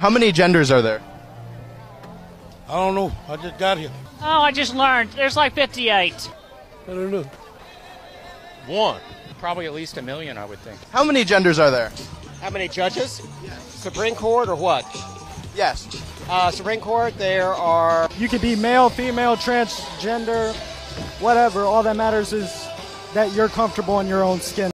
How many genders are there? I don't know. I just got here. Oh, I just learned. There's like 58. I don't know. One. Probably at least a million, I would think. How many genders are there? How many judges? Supreme Court or what? Yes. Uh, Supreme Court, there are You could be male, female, transgender, whatever. All that matters is that you're comfortable in your own skin.